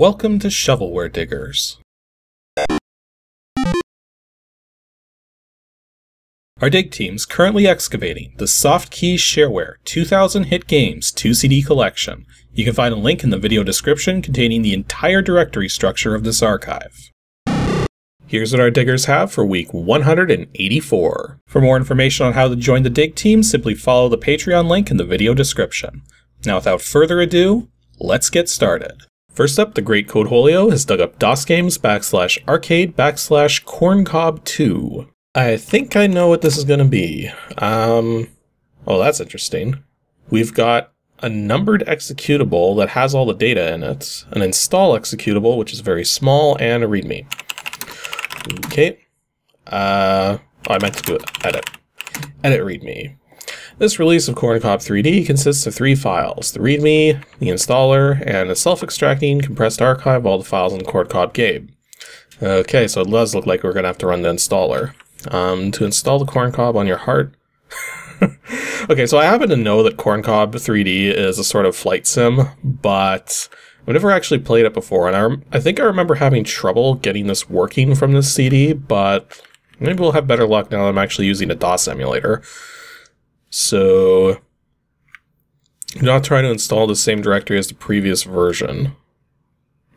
Welcome to Shovelware Diggers. Our dig team's currently excavating the Softkey Shareware 2000 Hit Games 2 CD collection. You can find a link in the video description containing the entire directory structure of this archive. Here's what our diggers have for week 184. For more information on how to join the dig team, simply follow the Patreon link in the video description. Now, without further ado, let's get started. First up, the great Codeholio has dug up DOS games backslash arcade backslash corncob 2. I think I know what this is going to be. Um, oh, that's interesting. We've got a numbered executable that has all the data in it, an install executable, which is very small, and a readme. Okay. Uh, oh, I meant to do it. Edit. Edit readme. This release of Corncob 3D consists of three files, the readme, the installer, and a self-extracting compressed archive of all the files in Corncob game. Okay, so it does look like we're going to have to run the installer. Um, to install the corncob on your heart. okay, so I happen to know that corncob 3D is a sort of flight sim, but I've never actually played it before, and I, I think I remember having trouble getting this working from this CD, but maybe we'll have better luck now that I'm actually using a DOS emulator. So, do not try to install the same directory as the previous version,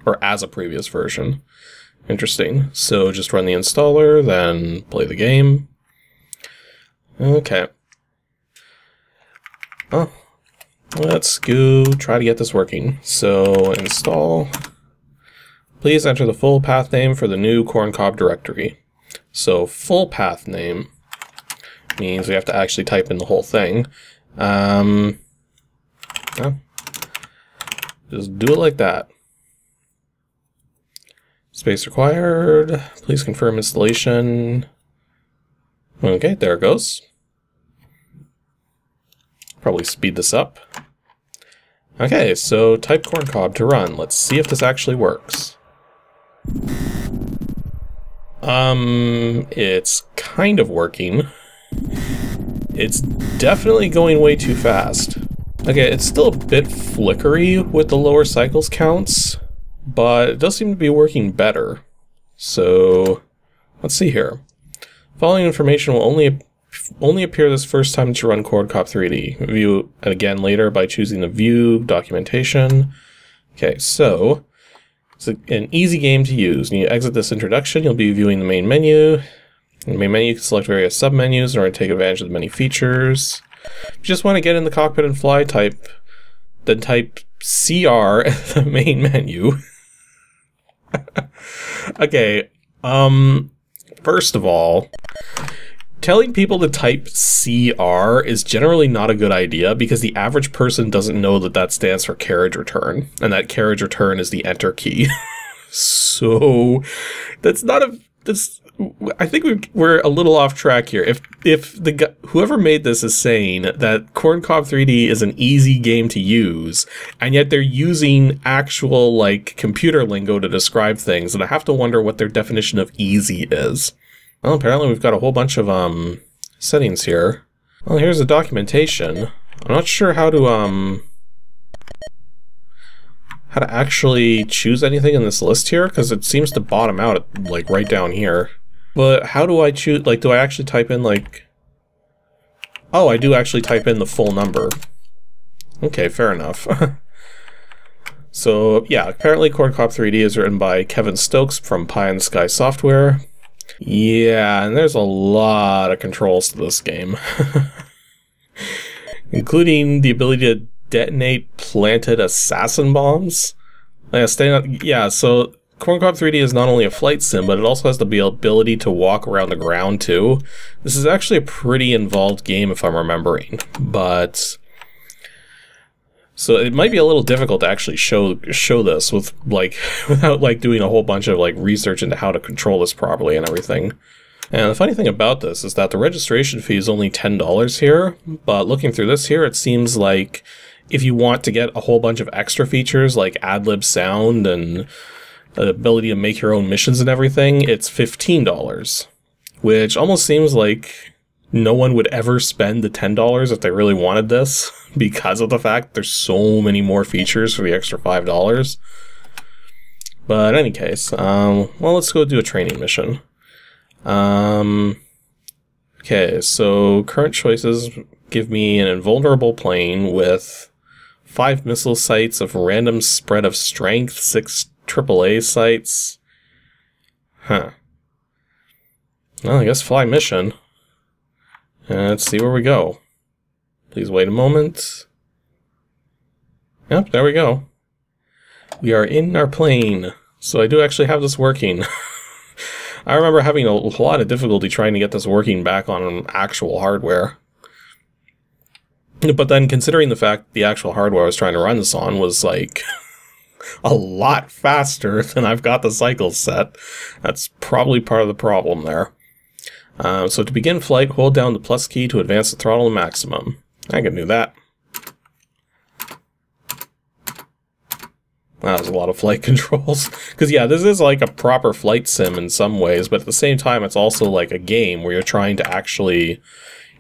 or as a previous version. Interesting. So just run the installer, then play the game. Okay. Oh, let's go try to get this working. So install. Please enter the full path name for the new corncob directory. So full path name means we have to actually type in the whole thing. Um, just do it like that. Space required. Please confirm installation. Okay, there it goes. Probably speed this up. Okay, so type corncob to run. Let's see if this actually works. Um, it's kind of working. It's definitely going way too fast. Okay, it's still a bit flickery with the lower cycles counts, but it does seem to be working better. So let's see here. Following information will only only appear this first time to run Corncob 3D. View it again later by choosing the View Documentation. Okay, so it's an easy game to use. When you exit this introduction, you'll be viewing the main menu. In the main menu, you can select various submenus in order to take advantage of the many features. If you just want to get in the cockpit and fly, type then type CR at the main menu. okay, um, first of all, telling people to type CR is generally not a good idea because the average person doesn't know that that stands for carriage return, and that carriage return is the enter key. so that's not a that's I think we're a little off track here. If if the whoever made this is saying that Corncob 3D is an easy game to use, and yet they're using actual like computer lingo to describe things, and I have to wonder what their definition of easy is. Well, apparently we've got a whole bunch of um settings here. Well, here's the documentation. I'm not sure how to um how to actually choose anything in this list here because it seems to bottom out like right down here. But how do I choose, like, do I actually type in, like... Oh, I do actually type in the full number. Okay, fair enough. so, yeah, apparently Corncob 3D is written by Kevin Stokes from Pie and Sky Software. Yeah, and there's a lot of controls to this game. Including the ability to detonate planted assassin bombs. Yeah, stay yeah, so Corncob 3D is not only a flight sim, but it also has the ability to walk around the ground too. This is actually a pretty involved game if I'm remembering, but so it might be a little difficult to actually show show this with like without like doing a whole bunch of like research into how to control this properly and everything. And the funny thing about this is that the registration fee is only $10 here, but looking through this here, it seems like if you want to get a whole bunch of extra features like ad-lib sound and the ability to make your own missions and everything, it's $15, which almost seems like no one would ever spend the $10 if they really wanted this because of the fact there's so many more features for the extra $5. But in any case, um, well, let's go do a training mission. Um, okay, so current choices give me an invulnerable plane with five missile sites of random spread of strength, six AAA sites. Huh. Well, I guess fly mission. And let's see where we go. Please wait a moment. Yep, there we go. We are in our plane. So I do actually have this working. I remember having a lot of difficulty trying to get this working back on actual hardware. But then considering the fact the actual hardware I was trying to run this on was like a lot faster than I've got the cycles set, that's probably part of the problem there. Um, so to begin flight, hold down the plus key to advance the throttle to maximum. I can do that. That was a lot of flight controls. Because, yeah, this is like a proper flight sim in some ways, but at the same time, it's also like a game where you're trying to actually,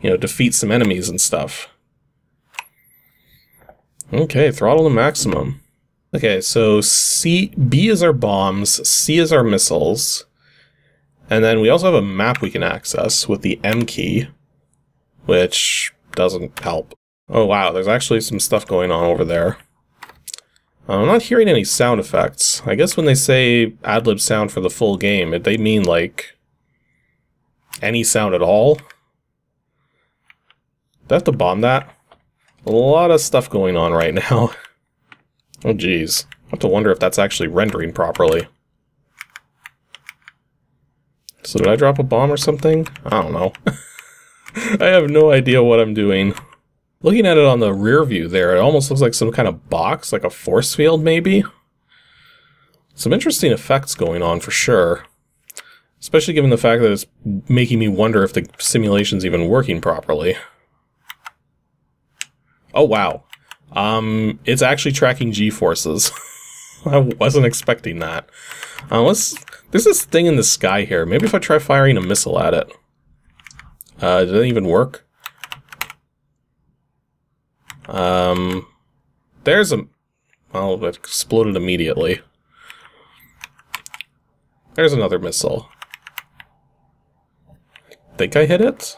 you know, defeat some enemies and stuff. Okay, throttle to maximum. Okay, so C, B is our bombs, C is our missiles, and then we also have a map we can access with the M key, which doesn't help. Oh wow, there's actually some stuff going on over there. Uh, I'm not hearing any sound effects. I guess when they say adlib sound for the full game, they mean like any sound at all. Do I have to bomb that? A lot of stuff going on right now. oh geez. I have to wonder if that's actually rendering properly. So did I drop a bomb or something? I don't know. I have no idea what I'm doing. Looking at it on the rear view there, it almost looks like some kind of box, like a force field maybe. Some interesting effects going on for sure. Especially given the fact that it's making me wonder if the simulation's even working properly. Oh wow. Um, it's actually tracking G-forces. I wasn't expecting that. Uh, let's, there's this thing in the sky here. Maybe if I try firing a missile at it. Uh, did it even work? Um, there's a... Well, it exploded immediately. There's another missile. Think I hit it?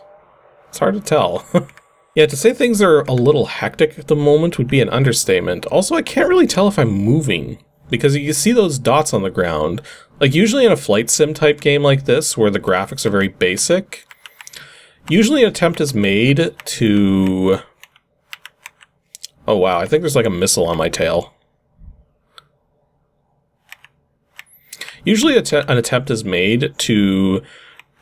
It's hard to tell. Yeah, to say things are a little hectic at the moment would be an understatement. Also, I can't really tell if I'm moving, because you see those dots on the ground. Like, usually in a flight sim type game like this, where the graphics are very basic, usually an attempt is made to... Oh wow, I think there's like a missile on my tail. Usually an attempt is made to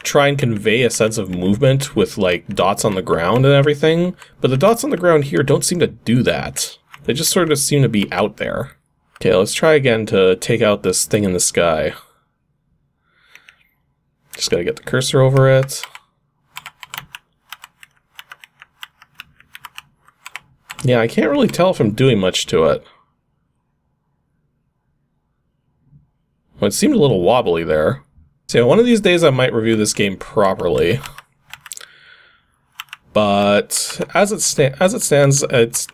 try and convey a sense of movement with like dots on the ground and everything, but the dots on the ground here don't seem to do that. They just sort of seem to be out there. Okay, let's try again to take out this thing in the sky. Just gotta get the cursor over it. Yeah, I can't really tell if I'm doing much to it. Well, it seemed a little wobbly there. So one of these days I might review this game properly. But as it as it stands, it's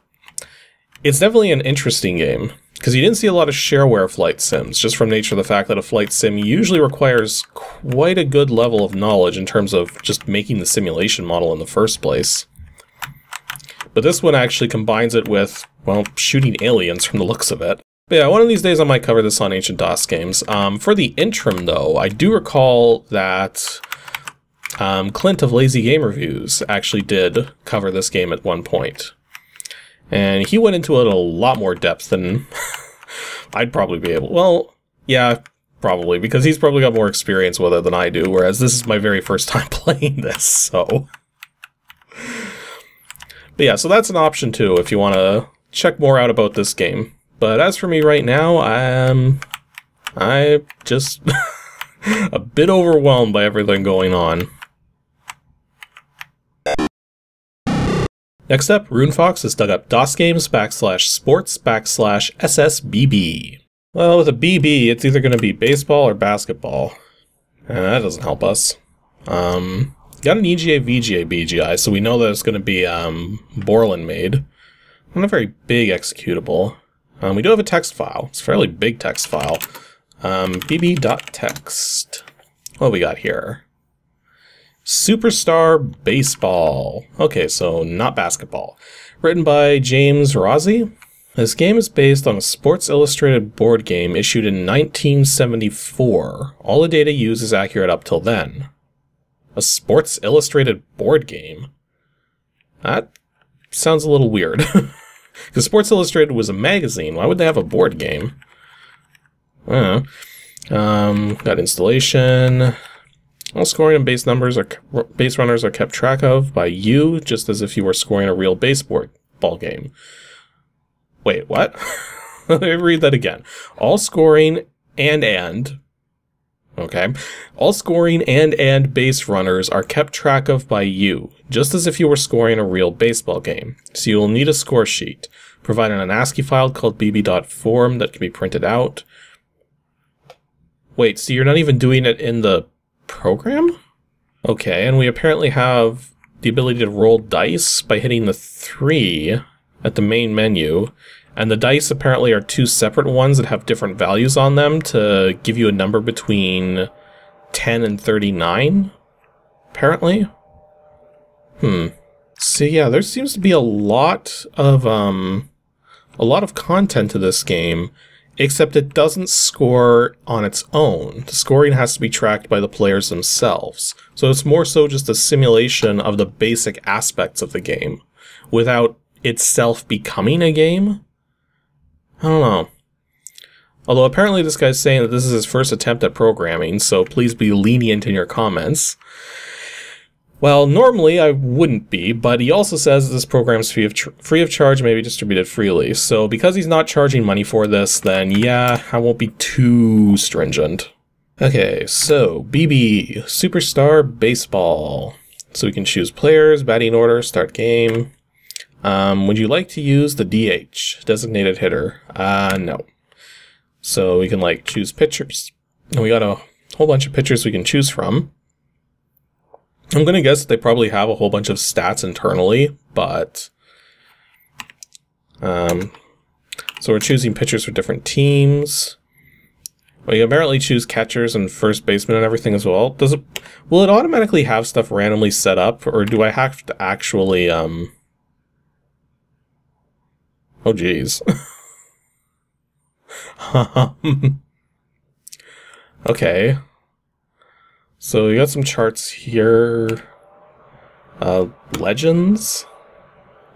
it's definitely an interesting game because you didn't see a lot of shareware flight sims just from nature of the fact that a flight sim usually requires quite a good level of knowledge in terms of just making the simulation model in the first place. But this one actually combines it with, well, shooting aliens from the looks of it. But yeah, one of these days I might cover this on Ancient DOS games. Um, for the interim, though, I do recall that um, Clint of Lazy Game Reviews actually did cover this game at one point. And he went into it a lot more depth than I'd probably be able. Well, yeah, probably, because he's probably got more experience with it than I do, whereas this is my very first time playing this, so... But yeah, so that's an option too, if you want to check more out about this game. But as for me right now, I'm I just a bit overwhelmed by everything going on. Next up, RuneFox has dug up DOS games backslash sports backslash SSBB. Well, with a BB, it's either going to be baseball or basketball. And that doesn't help us. Um, got an EGA VGA BGI, so we know that it's going to be um, Borland made. Not a very big executable. Um, we do have a text file. It's a fairly big text file. Um, bb.text. What we got here? Superstar Baseball. Okay, so not basketball. Written by James Rossi. This game is based on a Sports Illustrated board game issued in 1974. All the data used is accurate up till then. A Sports Illustrated board game? That sounds a little weird. Because Sports Illustrated was a magazine. Why would they have a board game? I. Um, got installation. All scoring and base numbers are base runners are kept track of by you, just as if you were scoring a real baseball ball game. Wait, what? Let me read that again. All scoring and and okay, all scoring and and base runners are kept track of by you, just as if you were scoring a real baseball game. So you will need a score sheet, provided an ASCII file called bb.form that can be printed out. Wait, so you're not even doing it in the program? Okay, and we apparently have the ability to roll dice by hitting the 3 at the main menu, and the dice apparently are two separate ones that have different values on them to give you a number between 10 and 39, apparently. Hmm. So yeah, there seems to be a lot of, um, a lot of content to this game, except it doesn't score on its own. The scoring has to be tracked by the players themselves. So it's more so just a simulation of the basic aspects of the game, without itself becoming a game. I don't know. Although apparently this guy's saying that this is his first attempt at programming, so please be lenient in your comments. Well, normally I wouldn't be, but he also says this program's free of, free of charge may be distributed freely. So because he's not charging money for this, then yeah, I won't be too stringent. Okay, so BB, Superstar Baseball. So we can choose players, batting order, start game. Um, would you like to use the DH, designated hitter? Uh, no. So we can like choose pitchers. And we got a whole bunch of pitchers we can choose from. I'm going to guess they probably have a whole bunch of stats internally, but... Um, so we're choosing pitchers for different teams. Well, you apparently choose catchers and first baseman and everything as well. Does it? Will it automatically have stuff randomly set up, or do I have to actually? Um, oh, geez. okay. So you got some charts here. Uh, legends?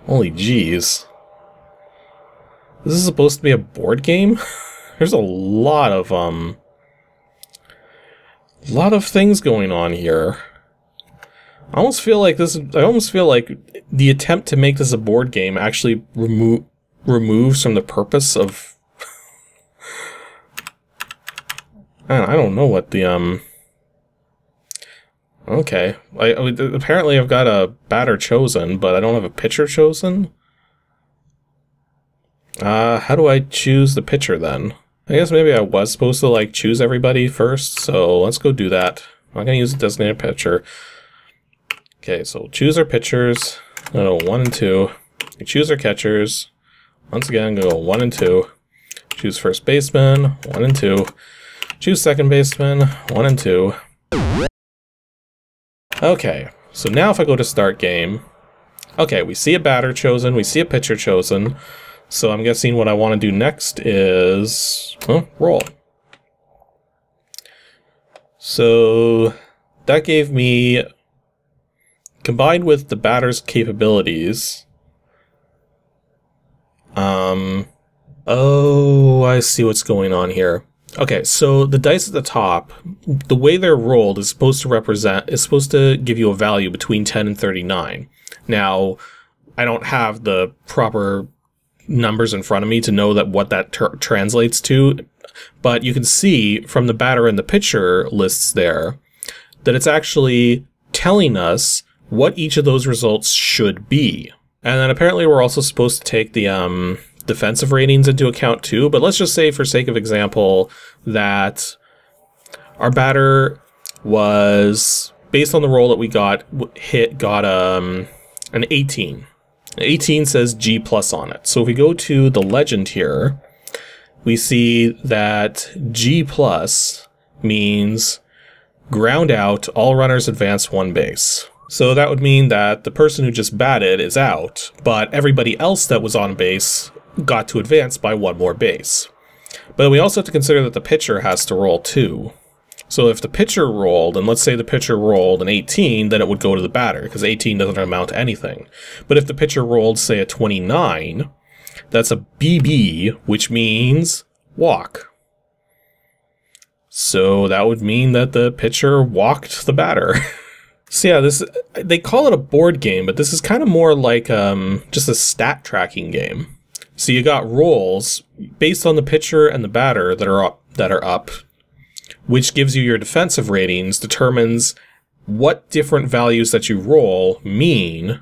Holy jeez. This is supposed to be a board game? There's a lot of, um... A lot of things going on here. I almost feel like this I almost feel like the attempt to make this a board game actually remo removes from the purpose of I don't know what the um Okay. I, apparently I've got a batter chosen, but I don't have a pitcher chosen? Uh, how do I choose the pitcher then? I guess maybe I was supposed to like choose everybody first, so let's go do that. I'm not gonna use a designated pitcher. Okay, so choose our pitchers. Go one and two. We choose our catchers. Once again, go one and two. Choose first baseman, one and two. Choose second baseman, one and two. Okay, so now if I go to start game, okay, we see a batter chosen, we see a pitcher chosen, so I'm guessing what I want to do next is, oh, roll. So that gave me, combined with the batter's capabilities, um, oh, I see what's going on here. Okay, so the dice at the top, the way they're rolled is supposed to represent, is supposed to give you a value between 10 and 39. Now, I don't have the proper numbers in front of me to know that what that translates to, but you can see from the batter and the pitcher lists there that it's actually telling us what each of those results should be. And then apparently we're also supposed to take the um, defensive ratings into account too. But let's just say, for sake of example, that our batter was based on the roll that we got hit got um an 18. 18 says G plus on it. So if we go to the legend here, we see that G plus means ground out, all runners advance one base. So that would mean that the person who just batted is out, but everybody else that was on base got to advance by one more base. But we also have to consider that the pitcher has to roll too. So if the pitcher rolled, and let's say the pitcher rolled an 18, then it would go to the batter, because 18 doesn't amount to anything. But if the pitcher rolled, say, a 29, that's a BB, which means walk. So that would mean that the pitcher walked the batter. so yeah, this they call it a board game, but this is kind of more like um, just a stat tracking game. So you got rolls based on the pitcher and the batter that are up, that are up, which gives you your defensive ratings, determines what different values that you roll mean,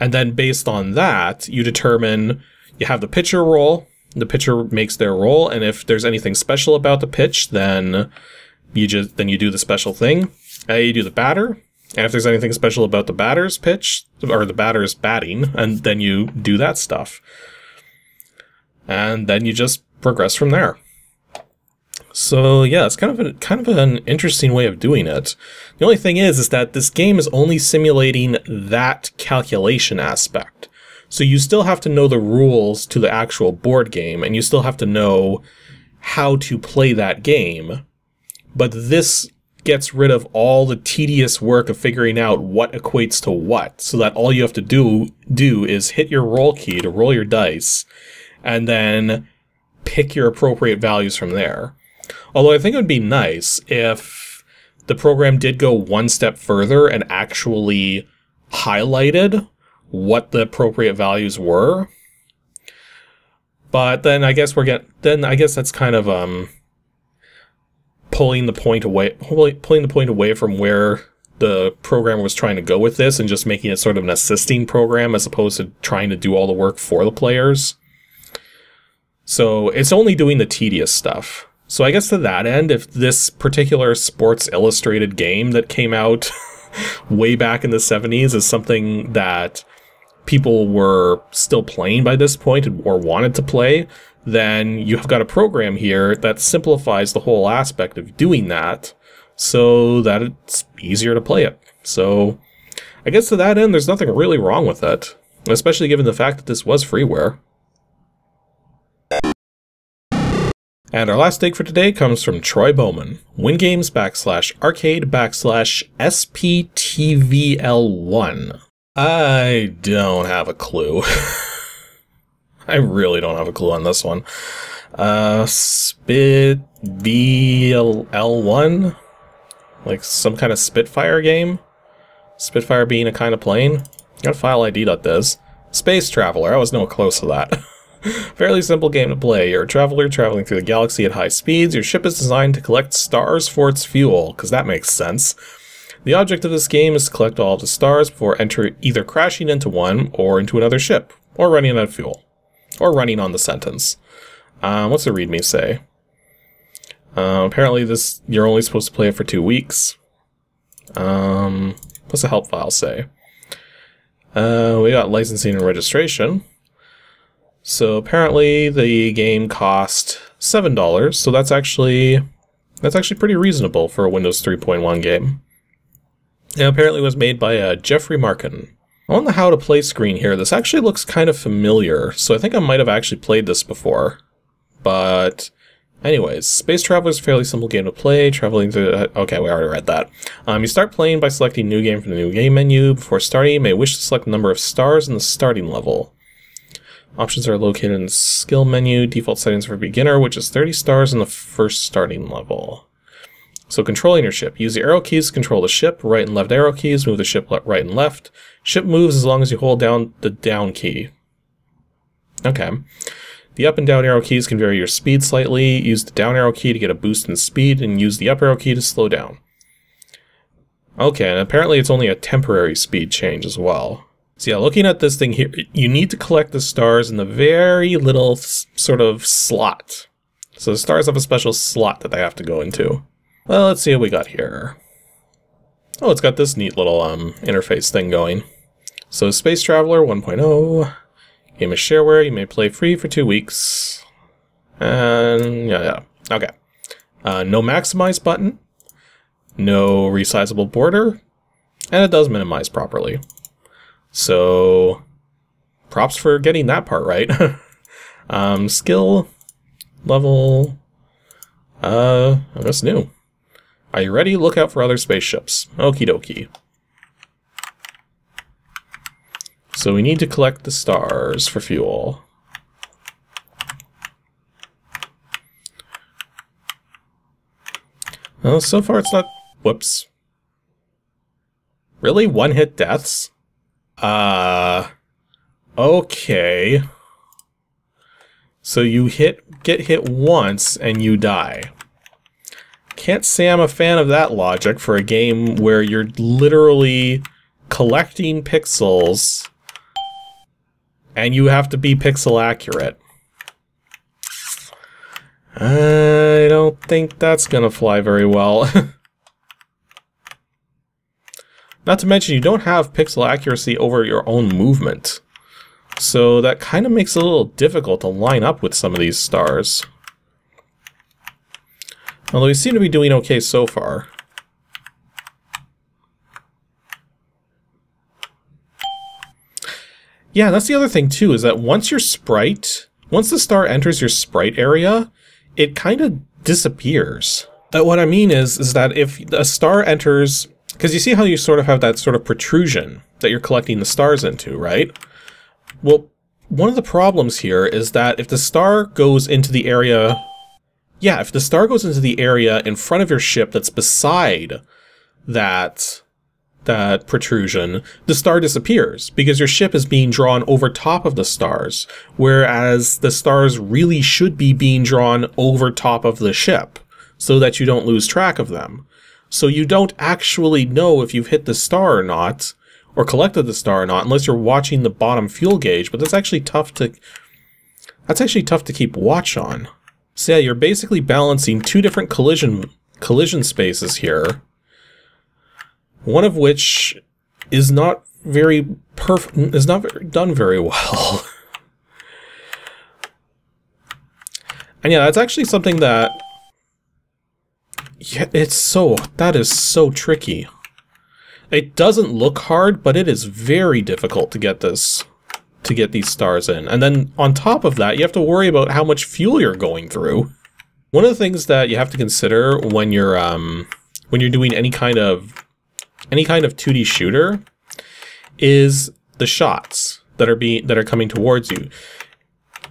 and then based on that, you determine you have the pitcher roll, the pitcher makes their roll, and if there's anything special about the pitch, then you just then you do the special thing. Uh, you do the batter, and if there's anything special about the batter's pitch or the batter's batting, and then you do that stuff, and then you just progress from there. So yeah, it's kind of a, kind of an interesting way of doing it. The only thing is, is that this game is only simulating that calculation aspect. So you still have to know the rules to the actual board game, and you still have to know how to play that game. But this gets rid of all the tedious work of figuring out what equates to what, so that all you have to do do is hit your roll key to roll your dice, and then pick your appropriate values from there. Although I think it would be nice if the program did go one step further and actually highlighted what the appropriate values were. But then I guess we're getting then I guess that's kind of um pulling the point away pulling the point away from where the programmer was trying to go with this and just making it sort of an assisting program as opposed to trying to do all the work for the players. So it's only doing the tedious stuff. So I guess to that end, if this particular Sports Illustrated game that came out way back in the 70s is something that people were still playing by this point or wanted to play, then you have got a program here that simplifies the whole aspect of doing that so that it's easier to play it. So I guess to that end, there's nothing really wrong with it, especially given the fact that this was freeware. And our last take for today comes from Troy Bowman. Wingames backslash arcade backslash SPTVL1. I don't have a clue. I really don't have a clue on this one. Uh, Spit VL1? Like some kind of Spitfire game? Spitfire being a kind of plane? Got file ID.DIZ. Space Traveler, I was no close to that. Fairly simple game to play. You're a traveler traveling through the galaxy at high speeds. Your ship is designed to collect stars for its fuel, because that makes sense. The object of this game is to collect all the stars before enter either crashing into one or into another ship, or running out of fuel, or running on the sentence. Um, what's the readme say? Uh, apparently, this you're only supposed to play it for two weeks. Um, what's the help file say? Uh, we got licensing and registration. So apparently, the game cost seven dollars. So that's actually that's actually pretty reasonable for a Windows 3.1 game. It apparently was made by uh, Jeffrey Markin. On the how to play screen here, this actually looks kind of familiar, so I think I might have actually played this before. But anyways, Space Traveler is a fairly simple game to play, traveling. Uh, okay, we already read that. Um, you start playing by selecting New Game from the New Game menu. Before starting, you may wish to select the number of stars in the starting level. Options are located in the Skill menu. Default settings for Beginner, which is 30 stars in the first starting level. So controlling your ship. Use the arrow keys to control the ship. Right and left arrow keys move the ship right and left. Ship moves as long as you hold down the down key. Okay. The up and down arrow keys can vary your speed slightly. Use the down arrow key to get a boost in speed, and use the up arrow key to slow down. Okay, and apparently it's only a temporary speed change as well. So yeah, looking at this thing here, you need to collect the stars in the very little sort of slot. So the stars have a special slot that they have to go into. Well, let's see what we got here. Oh, it's got this neat little um, interface thing going. So Space Traveler 1.0, game is shareware, you may play free for two weeks. And yeah, yeah. Okay. Uh, no maximize button, no resizable border, and it does minimize properly. So props for getting that part right. um, skill level, uh, that's new. Are you ready? Look out for other spaceships. Okie dokie. So we need to collect the stars for fuel. Well, so far it's not... Whoops. Really? One-hit deaths? Uh... Okay. So you hit get hit once and you die. Can't say I'm a fan of that logic for a game where you're literally collecting pixels and you have to be pixel accurate. I don't think that's gonna fly very well. Not to mention, you don't have pixel accuracy over your own movement. So that kind of makes it a little difficult to line up with some of these stars. Although we seem to be doing okay so far. Yeah, that's the other thing too, is that once your sprite, once the star enters your sprite area, it kind of disappears. But what I mean is, is that if a star enters, because you see how you sort of have that sort of protrusion that you're collecting the stars into, right? Well, one of the problems here is that if the star goes into the area, yeah, if the star goes into the area in front of your ship that's beside that that protrusion, the star disappears because your ship is being drawn over top of the stars, whereas the stars really should be being drawn over top of the ship so that you don't lose track of them. So you don't actually know if you've hit the star or not, or collected the star or not, unless you're watching the bottom fuel gauge, but that's actually tough to that's actually tough to keep watch on. So yeah, you're basically balancing two different collision collision spaces here one of which is not very perfect, is not very, done very well. and yeah, that's actually something that, yeah, it's so, that is so tricky. It doesn't look hard, but it is very difficult to get this, to get these stars in. And then on top of that, you have to worry about how much fuel you're going through. One of the things that you have to consider when you're, um, when you're doing any kind of any kind of 2D shooter is the shots that are being that are coming towards you.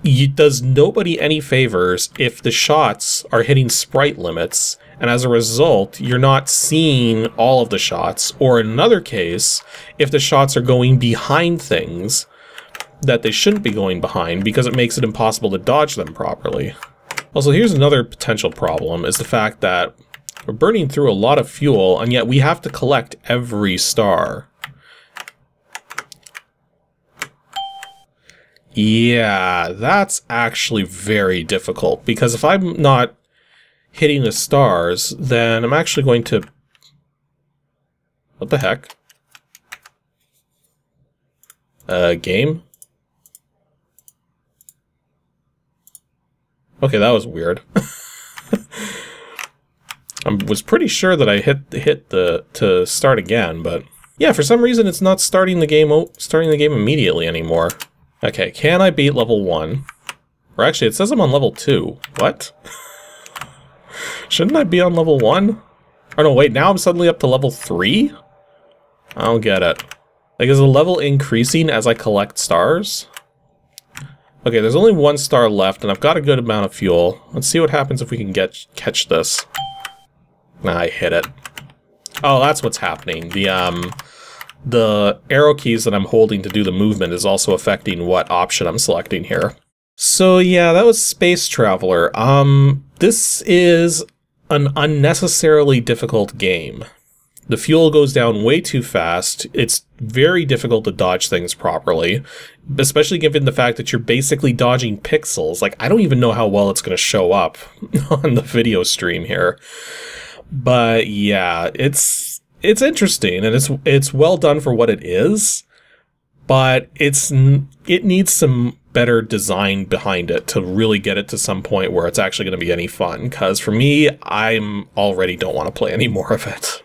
It does nobody any favors if the shots are hitting sprite limits and as a result you're not seeing all of the shots or in another case if the shots are going behind things that they shouldn't be going behind because it makes it impossible to dodge them properly. Also here's another potential problem is the fact that we're burning through a lot of fuel, and yet we have to collect every star. Yeah, that's actually very difficult, because if I'm not hitting the stars, then I'm actually going to... What the heck? Uh, game? Okay, that was weird. I was pretty sure that I hit hit the to start again, but yeah, for some reason it's not starting the game starting the game immediately anymore. Okay, can I beat level one? Or actually, it says I'm on level two. What? Shouldn't I be on level one? Oh no, wait, now I'm suddenly up to level three? I don't get it. Like, is the level increasing as I collect stars? Okay, there's only one star left, and I've got a good amount of fuel. Let's see what happens if we can get catch this. I hit it. Oh, that's what's happening. The, um, the arrow keys that I'm holding to do the movement is also affecting what option I'm selecting here. So yeah, that was Space Traveler. Um, this is an unnecessarily difficult game. The fuel goes down way too fast. It's very difficult to dodge things properly, especially given the fact that you're basically dodging pixels. Like, I don't even know how well it's going to show up on the video stream here. But yeah, it's it's interesting and it's it's well done for what it is. but it's it needs some better design behind it to really get it to some point where it's actually going to be any fun. Because for me, I'm already don't want to play any more of it.